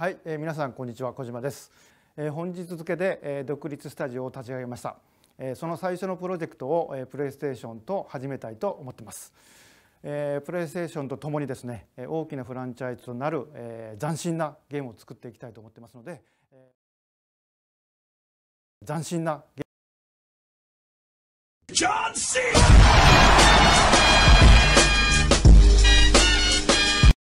はい、えー、皆さんこんにちは小島です、えー、本日付で、えー、独立スタジオを立ち上げました、えー、その最初のプロジェクトを、えー、プレイステーションと始めたいと思ってます、えー、プレイステーションとともにですね大きなフランチャイズとなる、えー、斬新なゲームを作っていきたいと思ってますので、えー、斬新なゲーム。